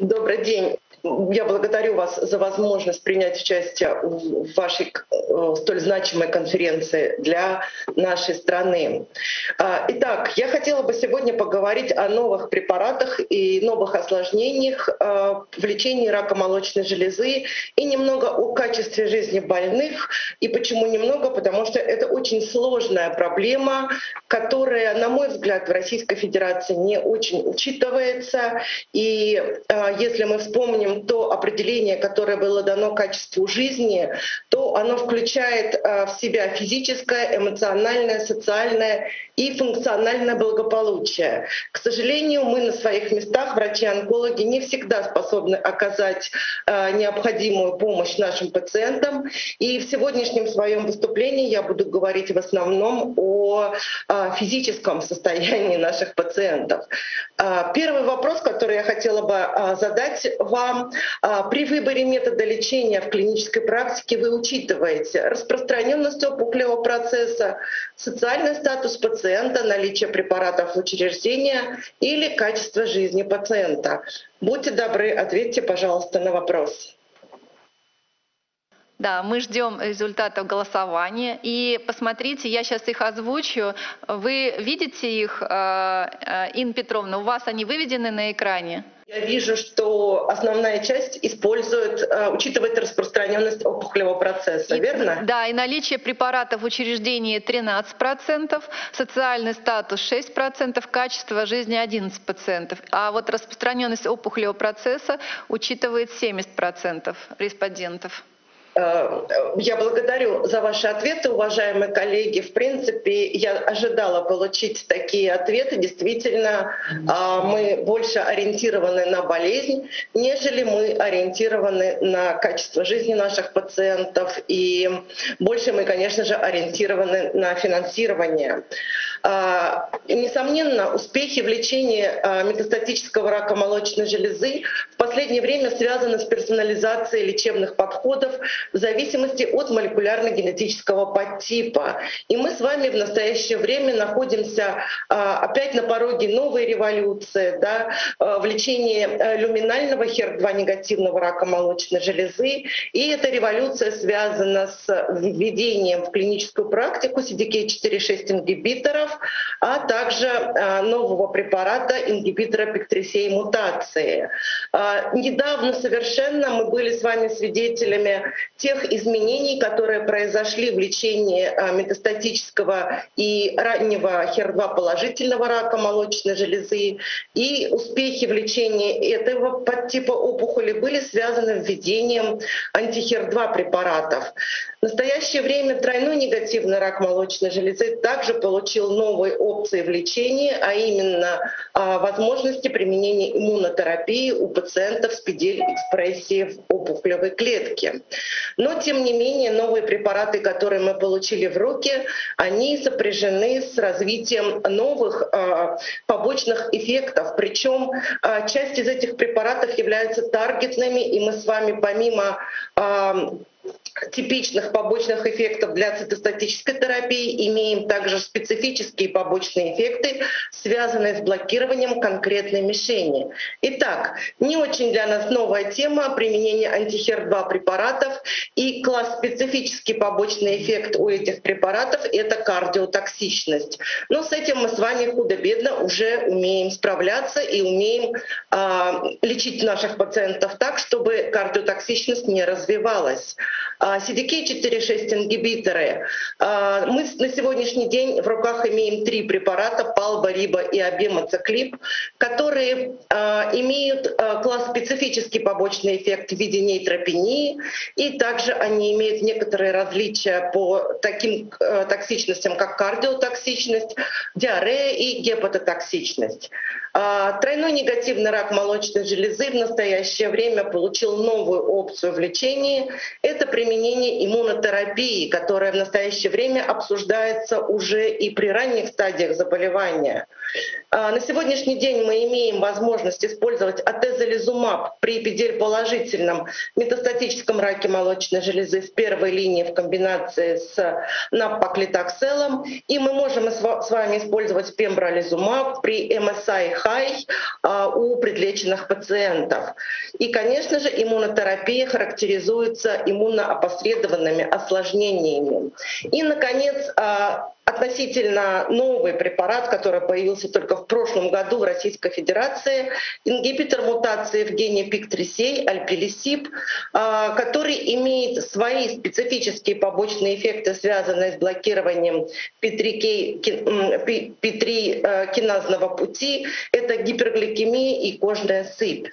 Добрый день. Я благодарю вас за возможность принять участие в вашей э, столь значимой конференции для нашей страны. А, итак, я хотела бы сегодня поговорить о новых препаратах и новых осложнениях э, в лечении рака молочной железы и немного о качестве жизни больных. И почему немного? Потому что это очень сложная проблема, которая, на мой взгляд, в Российской Федерации не очень учитывается. И э, если мы вспомним то определение, которое было дано качеству жизни, то оно включает э, в себя физическое, эмоциональное, социальное и функциональное благополучие. К сожалению, мы на своих местах, врачи-онкологи, не всегда способны оказать э, необходимую помощь нашим пациентам. И в сегодняшнем своем выступлении я буду говорить в основном о э, физическом состоянии наших пациентов. Первый вопрос, который я хотела бы задать вам, а, при выборе метода лечения в клинической практике вы учитываете распространенность опухолевого процесса, социальный статус пациента, наличие препаратов учреждения или качество жизни пациента. Будьте добры, ответьте, пожалуйста, на вопрос. Да, мы ждем результатов голосования. И посмотрите, я сейчас их озвучу. Вы видите их, э, э, Инна Петровна, у вас они выведены на экране? Я вижу, что основная часть использует, э, учитывает распространенность опухолевого процесса, и, верно? Да, и наличие препаратов в учреждении 13%, социальный статус 6%, качество жизни 11%. А вот распространенность опухолевого процесса учитывает 70% респондентов. Э, я благодарю за ваши ответы, уважаемые коллеги. В принципе, я ожидала получить такие ответы. Действительно, а, мы больше ориентированы на болезнь, нежели мы ориентированы на качество жизни наших пациентов. И больше мы, конечно же, ориентированы на финансирование. А, несомненно, успехи в лечении а, метастатического рака молочной железы в последнее время связаны с персонализацией лечебных подходов в зависимости от молекулярно-генетического подтипа. И мы с вами в настоящее время находимся а, опять на пороге новой революции да, в лечении люминального HER2 негативного рака молочной железы. И эта революция связана с введением в клиническую практику CDK4-6 ингибиторов а также а, нового препарата ингибитора пектрисей мутации. А, недавно совершенно мы были с вами свидетелями тех изменений, которые произошли в лечении а, метастатического и раннего HER2 положительного рака молочной железы. И успехи в лечении этого подтипа опухоли были связаны введением антихер-2 препаратов. В настоящее время тройной негативный рак молочной железы также получил новые опции в лечении, а именно а, возможности применения иммунотерапии у пациентов с PDL-экспрессией в опухолевой клетке. Но, тем не менее, новые препараты, которые мы получили в руки, они сопряжены с развитием новых а, побочных эффектов. Причем а, часть из этих препаратов являются таргетными, и мы с вами помимо типичных побочных эффектов для цитостатической терапии имеем также специфические побочные эффекты, связанные с блокированием конкретной мишени. Итак, не очень для нас новая тема применения антихер-2 препаратов и класс-специфический побочный эффект у этих препаратов — это кардиотоксичность. Но с этим мы с вами худо-бедно уже умеем справляться и умеем э, лечить наших пациентов так, чтобы кардиотоксичность не развивалась. CDK4-6 ингибиторы. А, мы на сегодняшний день в руках имеем три препарата, палба, риба и абемацеклип, которые а, имеют а, класс-специфический побочный эффект в виде нейтропении, и также они имеют некоторые различия по таким токсичностям, как кардиотоксичность, диарея и гепатотоксичность. Тройной негативный рак молочной железы в настоящее время получил новую опцию в лечении. Это применение иммунотерапии, которая в настоящее время обсуждается уже и при ранних стадиях заболевания. А, на сегодняшний день мы имеем возможность использовать атезолизумаб при педельположительном метастатическом раке молочной железы в первой линии в комбинации с напоклитокселом. И мы можем с вами использовать пембролизумаб при MSI-high а, у предлеченных пациентов. И, конечно же, иммунотерапия характеризуется иммуноопосредованными осложнениями. И, наконец, а, относительно новый препарат, который появился только в прошлом году в Российской Федерации, ингибитор мутации в гене PIK3CA, альпилисип, а, который имеет свои специфические побочные эффекты, связанные с блокированием P3-киназного пути. Это гипергликемия и кожная сыпь.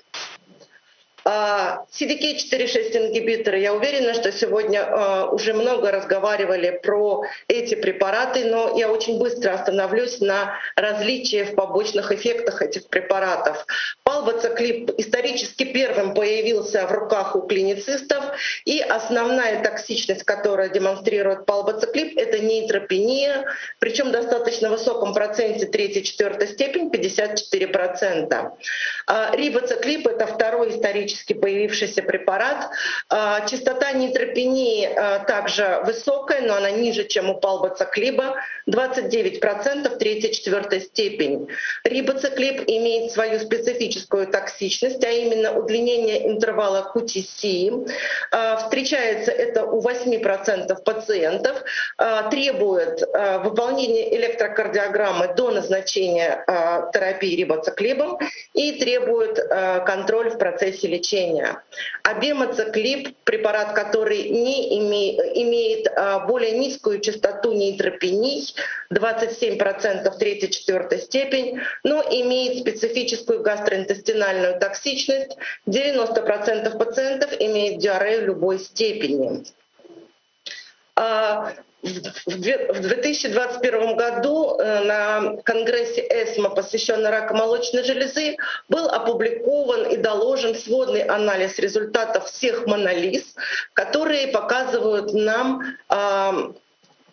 CDK4-6 ингибиторы, я уверена, что сегодня а, уже много разговаривали про эти препараты, но я очень быстро остановлюсь на различии в побочных эффектах этих препаратов. Палбоциклип исторически первым появился в руках у клиницистов, и основная токсичность, которую демонстрирует палбоциклип, это нейтропения, причем в достаточно высоком проценте 3-4 степень, 54%. А рибоциклип — это второй исторический исторически появившийся препарат. А, частота нейтропении а, также высокая, но она ниже, чем у палбоциклиба, 29%, третья, четвертая степень. Рибоциклиб имеет свою специфическую токсичность, а именно удлинение интервала QTC. А, встречается это у 8% пациентов, требует выполнения электрокардиограммы до назначения терапии рибоциклибом и требует контроль в процессе лечения лечения. Абемацеклип — препарат, который не име, имеет а, более низкую частоту нейтропений, 27% 3-4 степень, но имеет специфическую гастроинтестинальную токсичность. 90% пациентов имеют диарею любой степени. А, в 2021 году э, на конгрессе ЭСМО, посвященном раку молочной железы, был опубликован и доложен сводный анализ результатов всех монолиз, которые показывают нам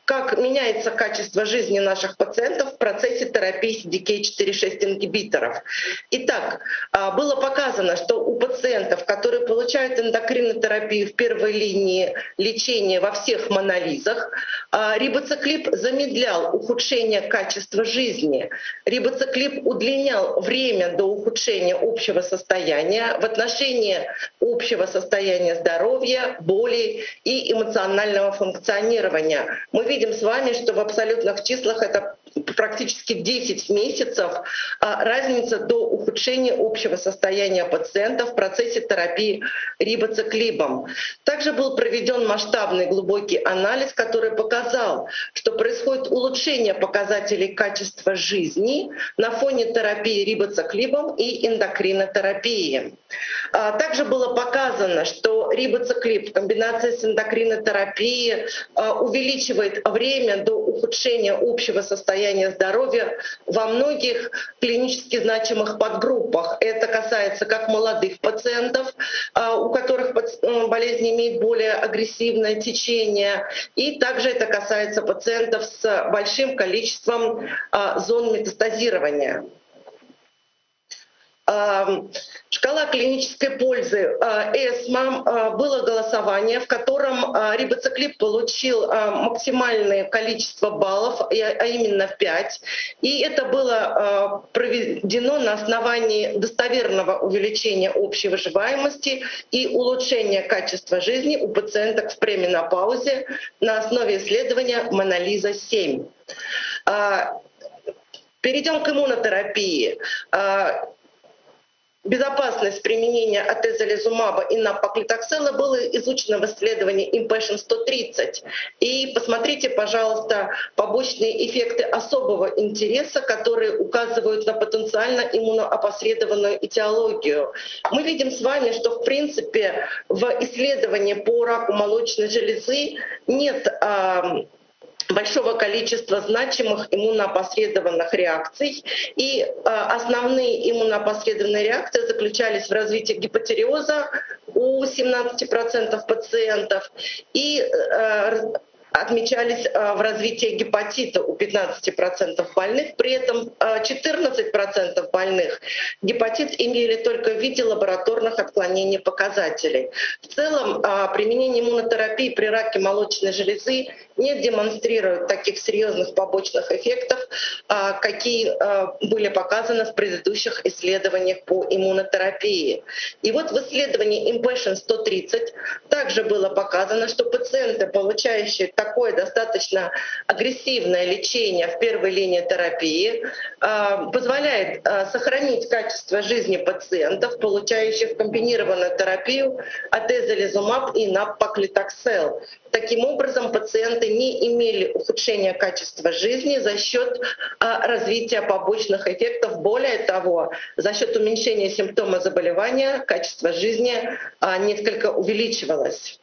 как меняется качество жизни наших пациентов в процессе терапии CDK4-6 ингибиторов. Итак, а, было показано, что у пациентов, которые получают эндокринотерапию в первой линии лечения во всех монолизах, а, рибоциклип замедлял ухудшение качества жизни. Рибоциклип удлинял время до ухудшения общего состояния в отношении общего состояния здоровья, боли и эмоционального функционирования. Мы видим с вами, что в абсолютных числах это практически 10 месяцев а, разница до ухудшения общего состояния пациента в процессе терапии рибоциклибом. Также был проведен масштабный глубокий анализ, который показал, что происходит улучшение показателей качества жизни на фоне терапии рибоциклибом и эндокринотерапии. А, также было показано, что рибоциклиб в комбинации с эндокринотерапией а, увеличивает время до ухудшения общего состояния здоровья во многих клинически значимых подгруппах. Это касается как молодых пациентов, а, у которых болезнь имеет более агрессивное течение, и также это касается пациентов с большим количеством зон метастазирования. Шкала клинической пользы ЭСМА было голосование, в котором рибоциклип получил максимальное количество баллов, а именно 5. И это было проведено на основании достоверного увеличения общей выживаемости и улучшения качества жизни у пациенток в пременопаузе на основе исследования Монолиза-7. Перейдем к иммунотерапии. Безопасность применения атезолизумаба и напоклитоксела было изучено в исследовании Impassion 130. И посмотрите, пожалуйста, побочные эффекты особого интереса, которые указывают на потенциально иммуноопосредованную этиологию. Мы видим с вами, что в принципе в исследовании по раку молочной железы нет большого количества значимых иммуноопосредованных реакций. И э, основные иммуноопосредованные реакции заключались в развитии гипотериоза у 17% пациентов и э, отмечались в развитии гепатита у 15% больных. При этом 14% больных гепатит имели только в виде лабораторных отклонений показателей. В целом применение иммунотерапии при раке молочной железы не демонстрирует таких серьезных побочных эффектов, какие были показаны в предыдущих исследованиях по иммунотерапии. И вот в исследовании Impassion 130 также было показано, что пациенты, получающие такое достаточно агрессивное лечение в первой линии терапии, позволяет сохранить качество жизни пациентов, получающих комбинированную терапию атезолизумаб и напаклитоксел. Таким образом, пациенты не имели ухудшения качества жизни за счет развития побочных эффектов. Более того, за счет уменьшения симптома заболевания качество жизни несколько увеличивалось.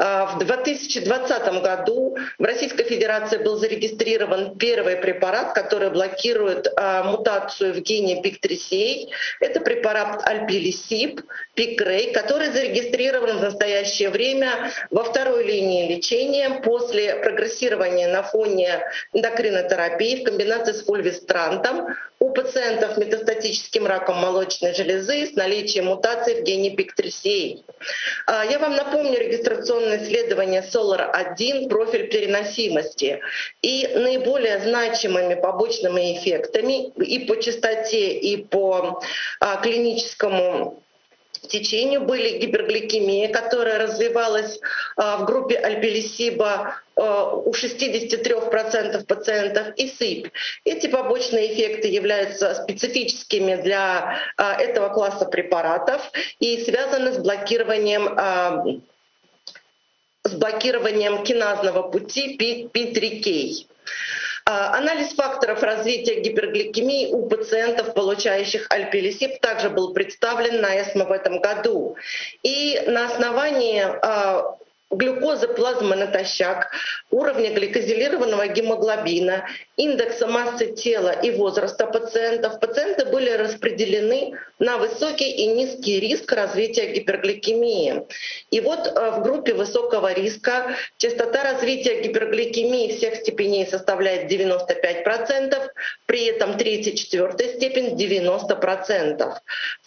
В 2020 году в Российской Федерации был зарегистрирован первый препарат, который блокирует мутацию в гене PIK3CA. Это препарат Альпилисип, Пикрей, который зарегистрирован в настоящее время во второй линии лечения после прогрессирования на фоне эндокринотерапии в комбинации с фульвистрантом у пациентов с метастатическим раком молочной железы с наличием мутаций в гене PIK3CA. Я вам напомню регистрационное исследование SOLAR-1 профиль переносимости. И наиболее значимыми побочными эффектами и по частоте, и по клиническому течению были гипергликемия, которая развивалась в группе альпелисиба у 63% пациентов и сыпь. Эти побочные эффекты являются специфическими для этого класса препаратов и связаны с блокированием с блокированием киназного пути P3K. Анализ факторов развития гипергликемии у пациентов, получающих альпилисип, также был представлен на ЭСМО в этом году. И на основании глюкозы плазмы натощак, уровня гликозилированного гемоглобина, индекса массы тела и возраста пациентов, пациенты были распределены на высокий и низкий риск развития гипергликемии. И вот э, в группе высокого риска частота развития гипергликемии всех степеней составляет 95%, при этом третья, четвертая степень 90%.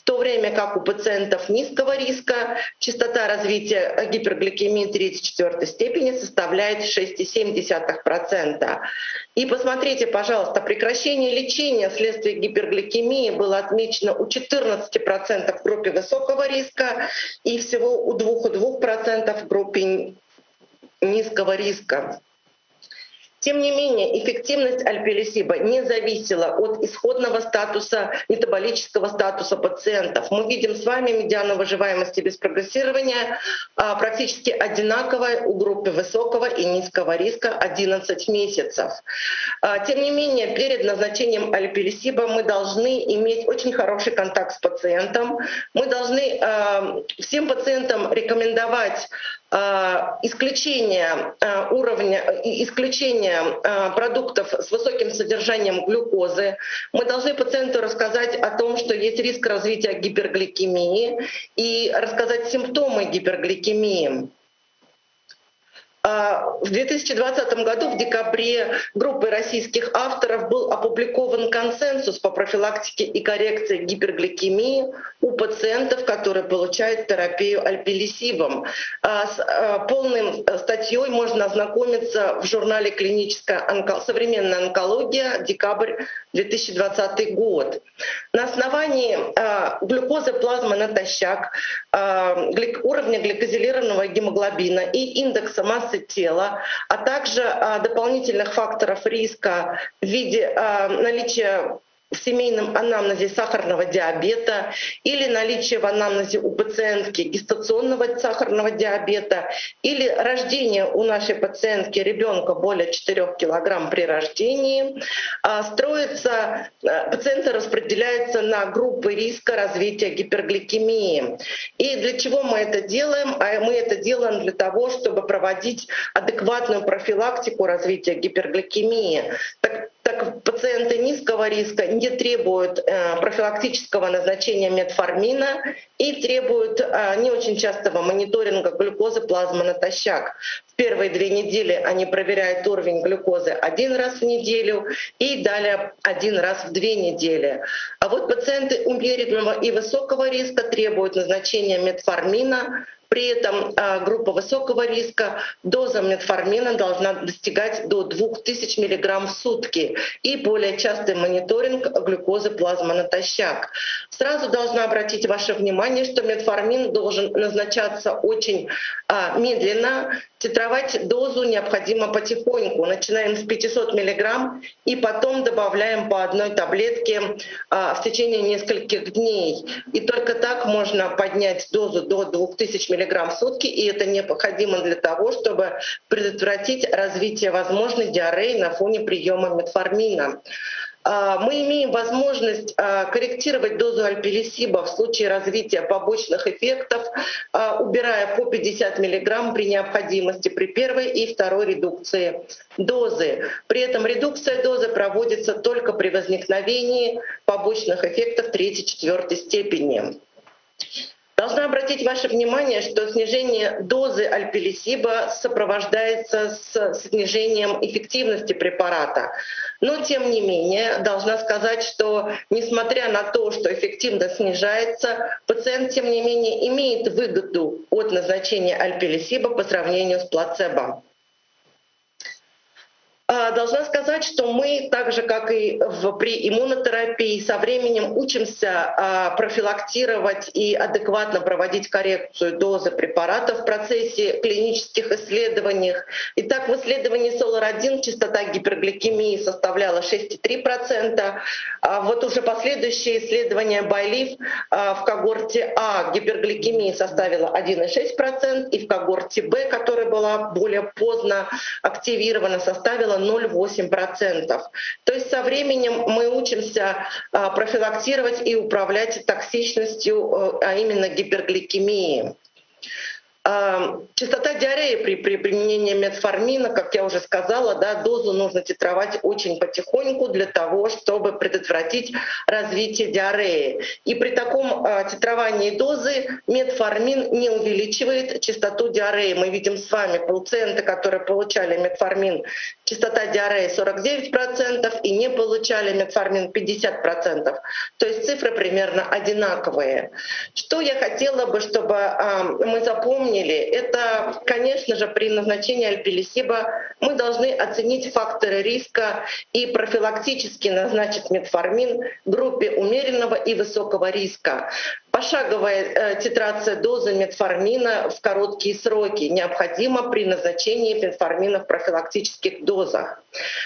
В то время как у пациентов низкого риска частота развития гипергликемии 34 степени составляет 6,7%. И посмотрите, пожалуйста, прекращение лечения вследствие гипергликемии было отмечено у 14% в группе высокого риска и всего у 2,2% в группе низкого риска. Тем не менее, эффективность альпелисиба не зависела от исходного статуса, метаболического статуса пациентов. Мы видим с вами медиану выживаемости без прогрессирования а, практически одинаковая у группы высокого и низкого риска 11 месяцев. А, тем не менее, перед назначением альпелисиба мы должны иметь очень хороший контакт с пациентом. Мы должны а, всем пациентам рекомендовать исключение а, уровня, исключение а, продуктов с высоким содержанием глюкозы. Мы должны пациенту рассказать о том, что есть риск развития гипергликемии и рассказать симптомы гипергликемии. А, в 2020 году, в декабре, группой российских авторов был опубликован консенсус по профилактике и коррекции гипергликемии у пациентов, которые получают терапию альпилисибом. А, с а, полной статьей можно ознакомиться в журнале «Клиническая онко... современная онкология», декабрь 2020 год. На основании глюкозы плазмы натощак, уровня гликозилированного гемоглобина и индекса массы массы тела, а также а, дополнительных факторов риска в виде а, наличия в семейном анамнезе сахарного диабета или наличие в анамнезе у пациентки гестационного сахарного диабета или рождение у нашей пациентки ребенка более 4 килограмм при рождении, а, строится, а, пациенты распределяются на группы риска развития гипергликемии. И для чего мы это делаем? А мы это делаем для того, чтобы проводить адекватную профилактику развития гипергликемии. Так, как пациенты низкого риска не требуют э, профилактического назначения метформина и требуют э, не очень частого мониторинга глюкозы плазмы натощак. В первые две недели они проверяют уровень глюкозы один раз в неделю и далее один раз в две недели. А вот пациенты умеренного и высокого риска требуют назначения метформина при этом а, группа высокого риска, доза метформина должна достигать до 2000 мг в сутки и более частый мониторинг глюкозы плазмы натощак. Сразу должна обратить ваше внимание, что метформин должен назначаться очень а, медленно, титровать дозу необходимо потихоньку. Начинаем с 500 мг и потом добавляем по одной таблетке а, в течение нескольких дней. И только так можно поднять дозу до 2000 мг в сутки, и это необходимо для того, чтобы предотвратить развитие возможной диареи на фоне приема метформина. А, мы имеем возможность а, корректировать дозу альпилисиба в случае развития побочных эффектов, а, убирая по 50 мг при необходимости при первой и второй редукции дозы. При этом редукция дозы проводится только при возникновении побочных эффектов третьей-четвертой степени. Должна обратить ваше внимание, что снижение дозы альпилисиба сопровождается с снижением эффективности препарата. Но тем не менее, должна сказать, что несмотря на то, что эффективность снижается, пациент тем не менее имеет выгоду от назначения альпилисиба по сравнению с плацебо. А, должна сказать, что мы, так же как и в, при иммунотерапии, со временем учимся а, профилактировать и адекватно проводить коррекцию дозы препарата в процессе клинических исследований. Итак, в исследовании SOLAR-1 частота гипергликемии составляла 6,3%, а вот уже последующие исследования Байлив в когорте А гипергликемии составила 1,6%, и в когорте Б, которая была более поздно активирована, составила 0,8%. То есть со временем мы учимся а, профилактировать и управлять токсичностью, э, а именно гипергликемией. Частота диареи при, при применении метформина, как я уже сказала, да, дозу нужно титровать очень потихоньку для того, чтобы предотвратить развитие диареи. И при таком э, титровании дозы метформин не увеличивает частоту диареи. Мы видим с вами пациенты, которые получали метформин, частота диареи 49% и не получали метформин 50%. То есть цифры примерно одинаковые. Что я хотела бы, чтобы э, мы запомнили, поняли, это, конечно же, при назначении альпилисиба мы должны оценить факторы риска и профилактически назначить метформин группе умеренного и высокого риска. Пошаговая э, титрация дозы метформина в короткие сроки необходима при назначении метформина в профилактических дозах.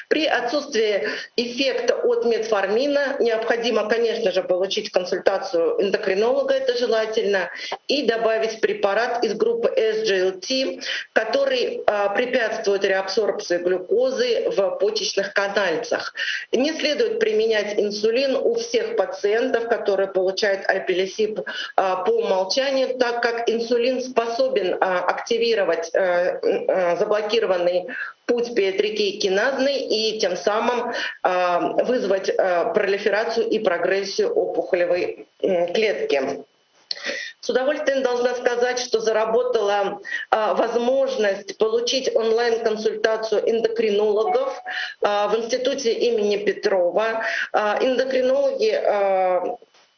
При отсутствии эффекта от метформина необходимо, конечно же, получить консультацию эндокринолога, это желательно, и добавить препарат из группы SGLT, который а, препятствует реабсорбции глюкозы в почечных канальцах. Не следует применять инсулин у всех пациентов, которые получают альпилисип а, по умолчанию, так как инсулин способен а, активировать э, э, заблокированный путь петрикей-киназный и тем самым а, вызвать пролиферацию и прогрессию опухолевой клетки. С удовольствием должна сказать, что заработала а, возможность получить онлайн-консультацию эндокринологов а, в институте имени Петрова. А, эндокринологи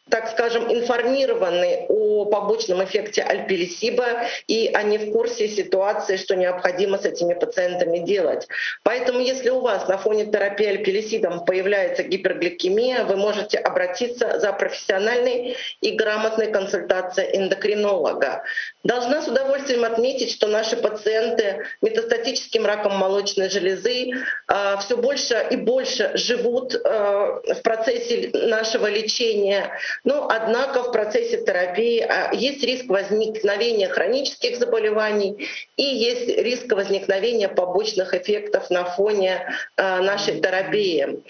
так скажем, информированы о побочном эффекте альпилисиба, и они в курсе ситуации, что необходимо с этими пациентами делать. Поэтому если у вас на фоне терапии альпилисидом появляется гипергликемия, вы можете обратиться за профессиональной и грамотной консультацией эндокринолога. Должна с удовольствием отметить, что наши пациенты метастатическим раком молочной железы э, все больше и больше живут э, в процессе нашего лечения, но, однако, в процессе терапии а, есть риск возникновения хронических заболеваний и есть риск возникновения побочных эффектов на фоне а, нашей терапии.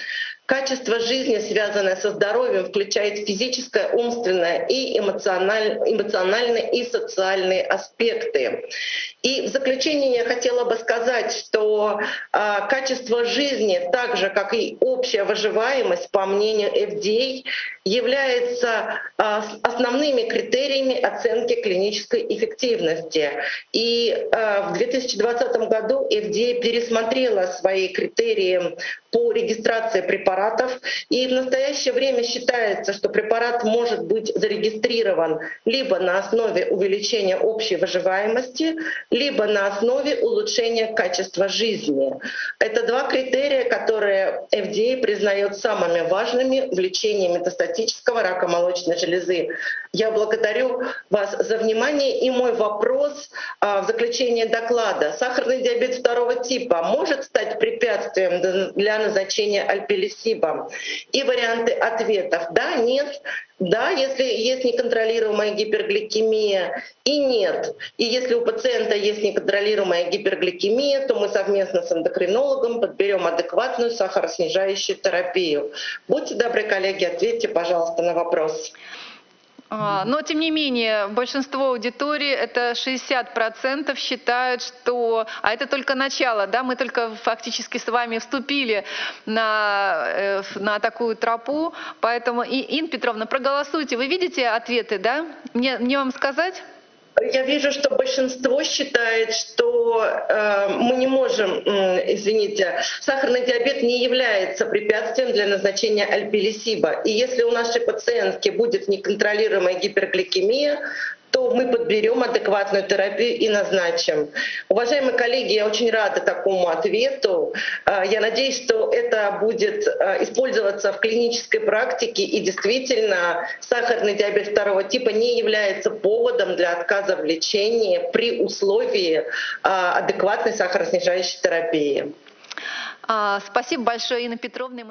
Качество жизни, связанное со здоровьем, включает физическое, умственное и эмоциональное, эмоциональные и социальные аспекты. И в заключение я хотела бы сказать, что э, качество жизни, так же как и общая выживаемость, по мнению FDA, является э, основными критериями оценки клинической эффективности. И э, в 2020 году FDA пересмотрела свои критерии по регистрации препаратов. И в настоящее время считается, что препарат может быть зарегистрирован либо на основе увеличения общей выживаемости, либо на основе улучшения качества жизни. Это два критерия, которые FDA признает самыми важными в лечении метастатического рака молочной железы. Я благодарю вас за внимание. И мой вопрос а, в заключение доклада. Сахарный диабет второго типа может стать препятствием для назначения альпелисиба? И варианты ответов «да», «нет», да, если есть неконтролируемая гипергликемия, и нет. И если у пациента есть неконтролируемая гипергликемия, то мы совместно с эндокринологом подберем адекватную сахароснижающую терапию. Будьте добры, коллеги, ответьте, пожалуйста, на вопрос. А, но, тем не менее, большинство аудитории, это 60% считают, что... А это только начало, да, мы только фактически с вами вступили на, э, на такую тропу, поэтому, и, Инна Петровна, проголосуйте. Вы видите ответы, да? Мне, мне вам сказать? Я вижу, что большинство считает, что э, мы не можем, э, извините, сахарный диабет не является препятствием для назначения альпелисиба. И если у нашей пациентки будет неконтролируемая гипергликемия, то мы подберем адекватную терапию и назначим. Уважаемые коллеги, я очень рада такому ответу. А, я надеюсь, что это будет а, использоваться в клинической практике и действительно сахарный диабет второго типа не является поводом для отказа в лечении при условии а, адекватной сахароснижающей терапии. Спасибо большое, Инна Петровна.